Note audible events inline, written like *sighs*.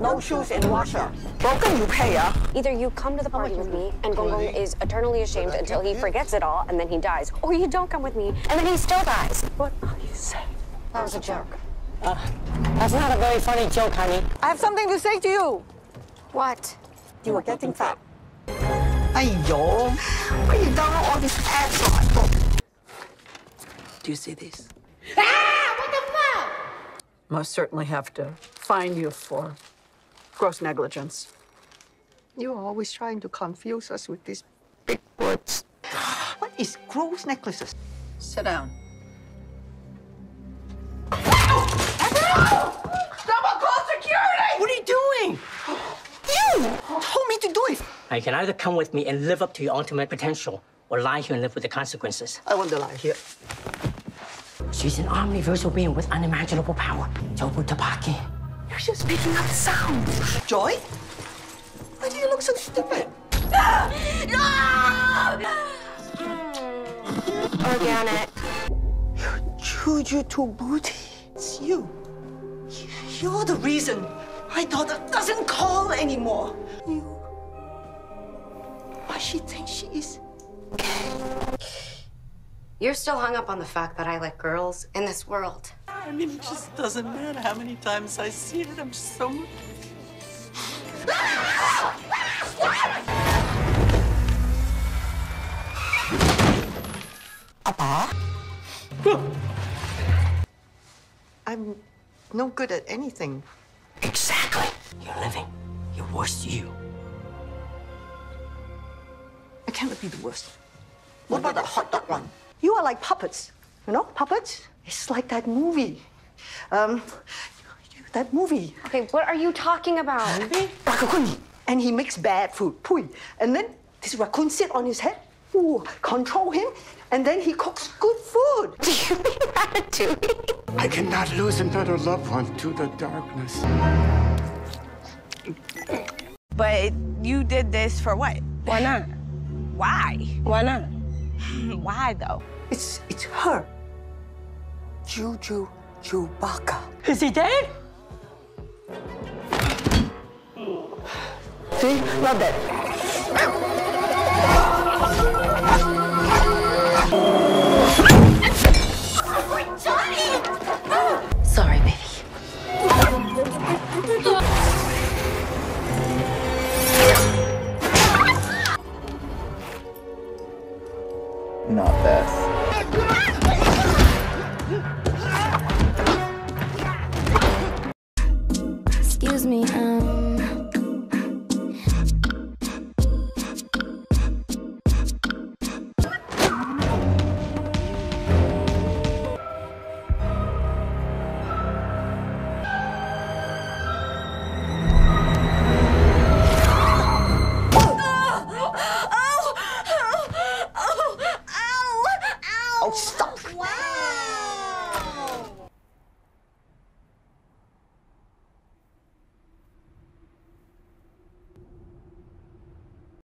No shoes in Russia. Broken, you pay, ah. Either you come to the party with me, and Gong Gong is eternally ashamed until he forgets it all, and then he dies, or you don't come with me, and then he still dies. What are you saying? That was a joke. That's not a very funny joke, honey. I have something to say to you. What? You are getting fat. Ayo, why you download all these apps on my phone? Do you see this? Ah! What the fuck? Most certainly have to find you for gross negligence. You're always trying to confuse us with these big words. *sighs* What is gross necklaces? Sit down. Someone call security! What are you doing? *gasps* You told me to do it. Now, you can either come with me and live up to your ultimate potential, or lie here and live with the consequences. I want to lie here. She's an omniversal being with unimaginable power. Jobu Tupaki. You're just making up sounds. Joy? Why do you look so stupid? *gasps* Organic. Juju to booty. It's you. You're the reason my daughter doesn't call anymore. You. Why she thinks she is You're still hung up on the fact that I like girls in this world. I mean, it just doesn't matter how many times I see it. I'm just so. Papa? I'm no good at anything. Exactly. You're living your worst you. I can't be the worst. What about the hot dog one? You are like puppets. You know, puppets? It's like that movie. Um, that movie. Okay, what are you talking about? Raccacoonie. And he makes bad food. Pui. And then this raccoon sit on his head. Ooh, control him. And then he cooks good food. *laughs* Do you mean Ratatouille? I cannot lose another loved one to the darkness. But you did this for what? Why not? Why? Why not? *laughs* Why though? It's it's her. Juju Chewbacca. Is he dead? See? Not that. me. Um,